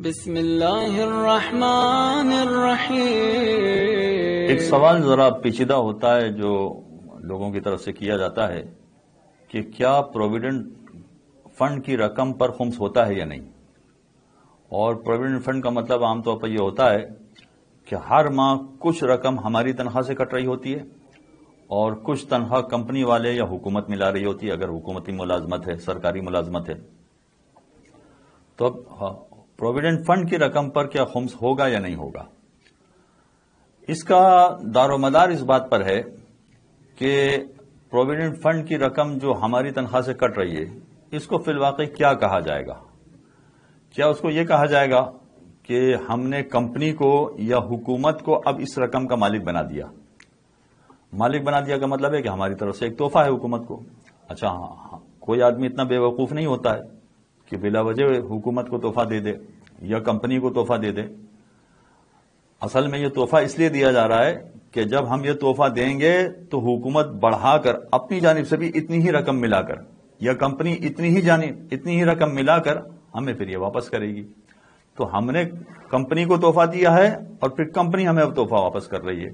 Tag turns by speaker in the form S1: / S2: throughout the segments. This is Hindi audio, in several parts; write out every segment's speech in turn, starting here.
S1: बिस्मिल्लाहिर्रहमानिर्रहीम।
S2: एक सवाल जरा पेचीदा होता है जो लोगों की तरफ़ से किया जाता है कि क्या प्रोविडेंट फंड की रकम पर खुम्स होता है या नहीं? और प्रोविडेंट फंड का मतलब आमतौर पर यह होता है कि हर माह कुछ रकम हमारी तनख्वाह से कट रही होती है और कुछ तनख्वाह कंपनी वाले या हुकूमत मिला रही होती है अगर हुकूमती मुलाजमत है सरकारी मुलाजमत है। तो अब हाँ, प्रोविडेंट फंड की रकम पर क्या खुम्स होगा या नहीं होगा? इसका दारोमदार इस बात पर है कि प्रोविडेंट फंड की रकम जो हमारी तनख्वाह से कट रही है इसको फिलवाक़ क्या कहा जाएगा? क्या उसको यह कहा जाएगा कि हमने कंपनी को या हुकूमत को अब इस रकम का मालिक बना दिया? मालिक बना दिया का मतलब है कि हमारी तरफ़ से एक तोहफा है हुकूमत को। अच्छा हाँ, हाँ कोई आदमी इतना बेवकूफ़ नहीं होता है। कि बिला वजह हुकूमत को तोहफा दे दे या कंपनी को तोहफा दे दे। असल में यह तोहफा इसलिए दिया जा रहा है कि जब हम ये तोहफा देंगे तो हुकूमत बढ़ाकर अपनी जानब से भी इतनी ही रकम मिलाकर या कंपनी इतनी ही जानी इतनी ही रकम मिलाकर हमें फिर ये वापस करेगी। तो हमने कंपनी को तोहफा दिया है और फिर कंपनी हमें अब तोहफा वापस कर रही है।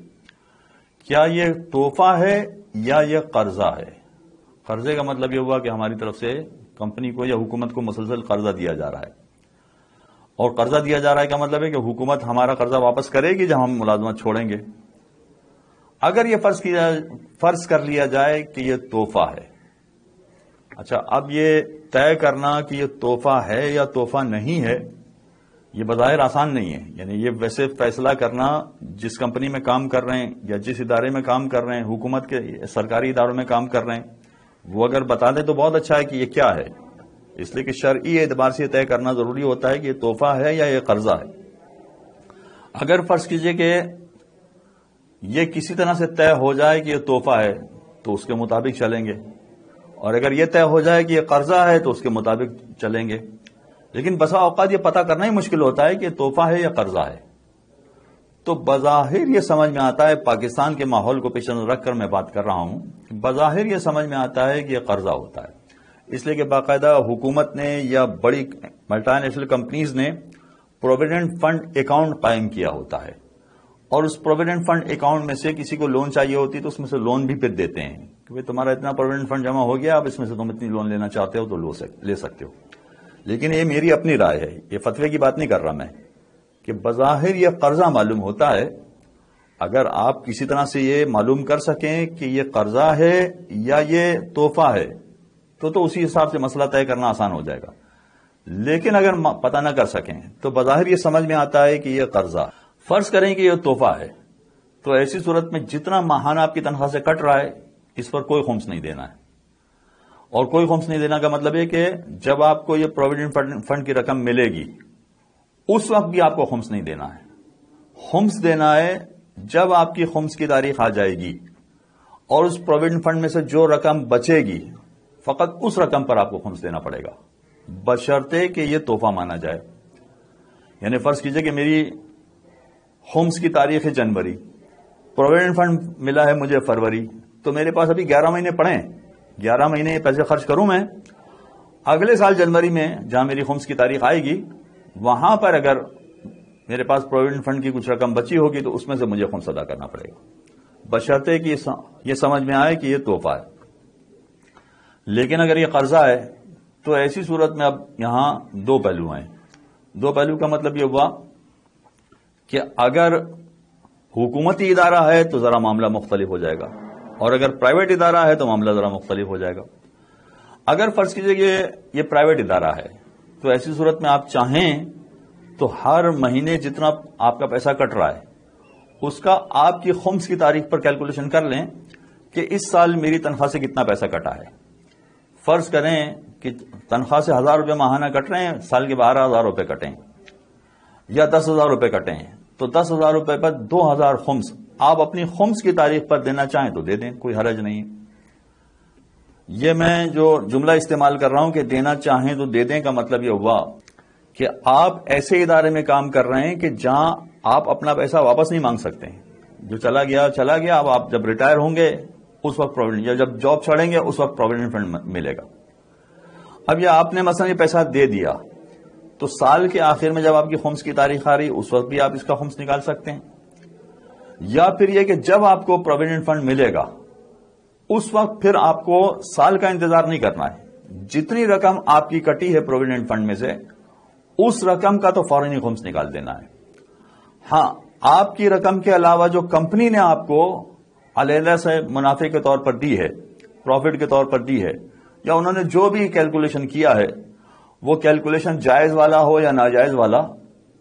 S2: क्या ये तोहफा है या यह कर्जा है? कर्जे का मतलब यह हुआ कि हमारी तरफ़ से कंपनी को या हुकूमत को मुसलसल कर्जा दिया जा रहा है। और कर्जा दिया जा रहा है का मतलब है कि हुकूमत हमारा कर्जा वापस करेगी जब हम मुलाजमत छोड़ेंगे? अगर यह फ़र्ज़ किया, फ़र्ज़ कर लिया जाए कि यह तोहफा है। अच्छा अब ये तय करना कि यह तोहफा है या तोहफा नहीं है, ये बज़ाहिर आसान नहीं है। यानी ये वैसे फैसला करना जिस कंपनी में काम कर रहे हैं या जिस इदारे में काम कर रहे हैं, हुकूमत के, सरकारी इदारों में काम कर रहे हैं वो अगर बता दें तो बहुत अच्छा है कि ये क्या है। इसलिए कि शर्ई एतबार से तय करना ज़रूरी होता है कि ये तोहफा है या ये कर्जा है। अगर फ़र्ज़ कीजिए कि ये किसी तरह से तय हो जाए कि ये तोहफा है तो उसके मुताबिक चलेंगे। और अगर यह तय हो जाए कि यह कर्जा है तो उसके मुताबिक चलेंगे। लेकिन बसा अवकात यह पता करना ही मुश्किल होता है कि तोहफा है या कर्जा है। तो बजाहिर यह समझ में आता है पाकिस्तान के माहौल को पेश नज़र रखकर मैं बात कर रहा हूँ बजाहिर यह समझ में आता है कि यह कर्जा होता है। इसलिए कि बाकायदा हुकूमत ने या बड़ी मल्टानेशनल कंपनीज़ ने प्रोविडेंट फंड अकाउंट कायम किया होता है। और उस प्रोविडेंट फंड अकाउंट में से किसी को लोन चाहिए होती तो उसमें से लोन भी फिर देते हैं। कि भाई तुम्हारा इतना प्रोविडेंट फंड जमा हो गया अब इसमें से तुम इतनी लोन लेना चाहते हो तो लो सक, ले सकते हो। लेकिन ये मेरी अपनी राय है ये फतवे की बात नहीं कर रहा मैं। कि बजाहिर यह कर्जा मालूम होता है, अगर आप किसी तरह से ये मालूम कर सकें कि यह कर्जा है या ये तोहफा है तो तो उसी हिसाब से मसला तय करना आसान हो जाएगा। लेकिन अगर पता ना कर सकें तो बजाहिर ये समझ में आता है कि यह कर्जा, फ़र्ज़ करें कि यह तोहफा है तो ऐसी सूरत में जितना महाना आपकी तनख्वाह से कट रहा है, इस पर कोई खुम्स नहीं देना है। और कोई खुम्स नहीं देना का मतलब है कि जब आपको यह प्रोविडेंट फंड की रकम मिलेगी उस वक्त भी आपको खुम्स नहीं देना है। खुम्स देना है जब आपकी खुम्स की तारीख आ जाएगी और उस प्रोविडेंट फंड में से जो रकम बचेगी, फकत उस रकम पर आपको खुम्स देना पड़ेगा। बशर्ते कि यह तोहफा माना जाए। यानी फ़र्ज़ कीजिए कि मेरी खुम्स की तारीख है जनवरी प्रोविडेंट फंड मिला है मुझे फरवरी तो मेरे पास अभी ग्यारह महीने पड़े ग्यारह महीने पैसे खर्च करूँ मैं? अगले साल जनवरी में जहाँ मेरी खुम्स की तारीख आएगी वहाँ पर अगर मेरे पास प्रोविडेंट फंड की कुछ रकम बची होगी तो उसमें से मुझे खुम्स अदा करना पड़ेगा। बशर्ते कि यह समझ में आए कि यह तोहफा है। लेकिन अगर यह कर्जा है तो ऐसी सूरत में अब यहाँ दो पहलू हैं। दो पहलू का मतलब यह हुआ कि अगर हुकूमती इदारा है तो जरा मामला मुख्तलिफ़ हो जाएगा। और अगर प्राइवेट इदारा है तो मामला जरा मुख्तलिफ़ हो जाएगा। अगर फ़र्ज़ कीजिए ये प्राइवेट इदारा है तो ऐसी सूरत में आप चाहें तो हर महीने जितना आपका पैसा कट रहा है, उसका आपकी खुम्स की तारीख पर कैलकुलेशन कर लें कि इस साल मेरी तनख्वाह से कितना पैसा कटा है। फ़र्ज़ करें कि तनख्वाह से हज़ार रुपये माहाना कट रहे हैं, साल के बारह हज़ार रुपये कटें या दस हज़ार रुपये कटें तो दस हज़ार रुपये पर दो हज़ार खुम्स आप अपनी खुम्स की तारीख पर देना चाहें तो दे दें, कोई हरज नहीं यह मैं जो जुमला इस्तेमाल कर रहा हूँ कि देना चाहें तो दे दें का मतलब यह हुआ कि आप ऐसे इदारे में काम कर रहे हैं कि जहाँ आप अपना पैसा वापस नहीं मांग सकते। जो चला गया चला गया, अब आप जब रिटायर होंगे, उस वक्त प्रोविडेंट या जब जॉब छोड़ेंगे, उस वक्त प्रोविडेंट फंड मिलेगा। अब यह आपने मसला ये पैसा दे दिया तो साल के आखिर में जब आपकी होम्स की तारीख आ रही, उस वक्त भी आप इसका होम्स निकाल सकते हैं। या फिर यह कि जब आपको प्रोविडेंट फंड मिलेगा उस वक्त फिर आपको साल का इंतज़ार नहीं करना है। जितनी रकम आपकी कटी है प्रोविडेंट फंड में से, उस रकम का तो फ़ौरन खुम्स निकाल देना है। हाँ, आपकी रकम के अलावा जो कंपनी ने आपको अलहदा से मुनाफे के तौर पर दी है, प्रॉफिट के तौर पर दी है, या उन्होंने जो भी कैलकुलेशन किया है, वो कैलकुलेशन जायज़ वाला हो या नाजायज वाला,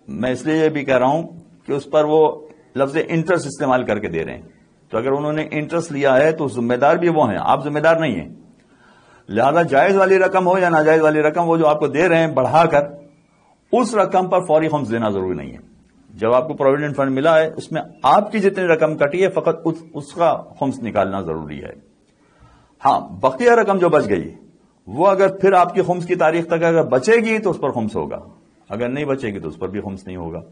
S2: मैं इसलिए ये भी कह रहा हूँ कि उस पर वो लफ्ज इंटरेस्ट इस्तेमाल करके दे रहे हैं। तो अगर उन्होंने इंटरेस्ट लिया है तो जिम्मेदार भी वो हैं। आप जिम्मेदार नहीं हैं। लिहाजा जायज़ वाली रकम हो या नाजायज वाली रकम वो जो आपको दे रहे हैं बढ़ाकर उस रकम पर फौरी खम्स देना ज़रूरी नहीं है। जब आपको प्रोविडेंट फंड मिला है उसमें आपकी जितनी रकम कटी है फकत उस, उसका खम्स निकालना ज़रूरी है। हाँ बकिया रकम जो बच गई वो अगर फिर आपकी खुम्स की तारीख तक अगर बचेगी तो उस पर खुम्स होगा। अगर नहीं बचेगी तो उस पर भी खुम्स नहीं होगा।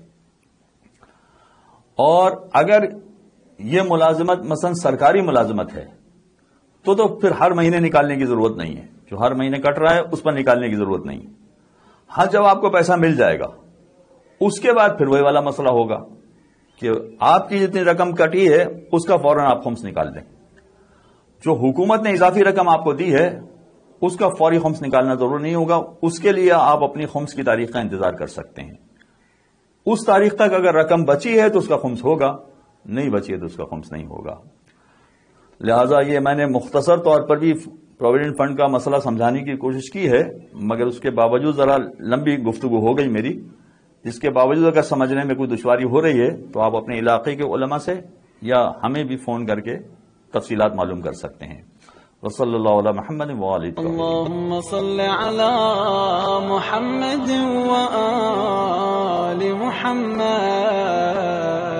S2: और अगर यह मुलाजमत मसन सरकारी मुलाजमत है तो तो फिर हर महीने निकालने की ज़रूरत नहीं है। जो हर महीने कट रहा है, उस पर निकालने की ज़रूरत नहीं। हाँ जब आपको पैसा मिल जाएगा, उसके बाद फिर वही वाला मसला होगा कि आपकी जितनी रकम कटी है, उसका फ़ौरन आप खुम्स निकाल दें। जो हुकूमत ने इजाफी रकम आपको दी है, उसका फौरी खम्स निकालना ज़रूरी नहीं होगा। उसके लिए आप अपनी खम्स की तारीख का इंतज़ार कर सकते हैं। उस तारीख तक अगर रकम बची है तो उसका खुम्स होगा। नहीं बची है तो उसका खुम्स नहीं होगा। लिहाजा ये मैंने मुख्तसर तौर पर भी प्रोविडेंट फंड का मसला समझाने की कोशिश की है, मगर उसके बावजूद जरा लंबी गुफ्तु हो गई मेरी, जिसके बावजूद अगर समझने में कोई दुश्वारी हो रही है तो आप अपने इलाके के उलमा से या हमें भी फ़ोन करके तफसीलात मालूम कर सकते हैं।
S1: मोहम्मद।